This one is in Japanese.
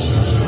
I'm sorry.